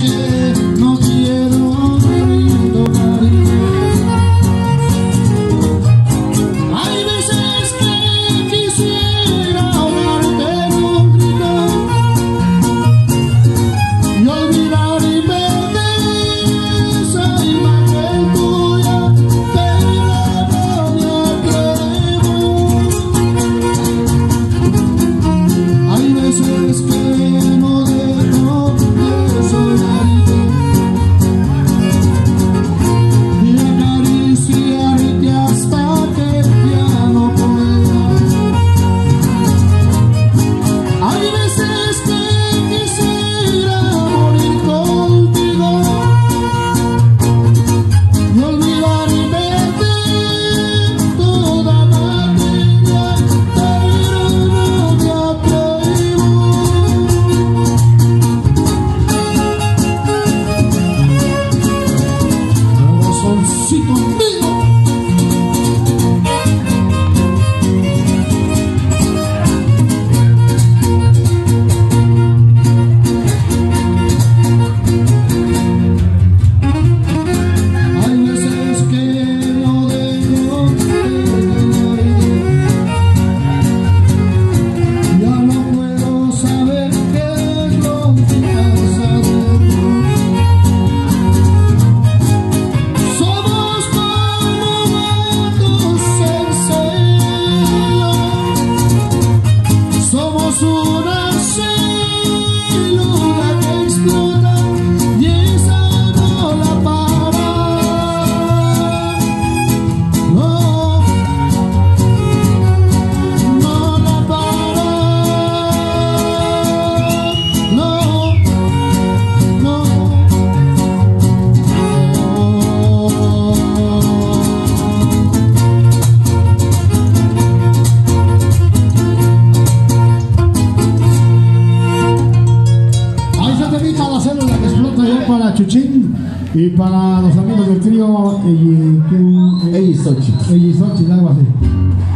you. también para Chuchín y para los amigos del trío Ellisochi. Ellisochi, algo así.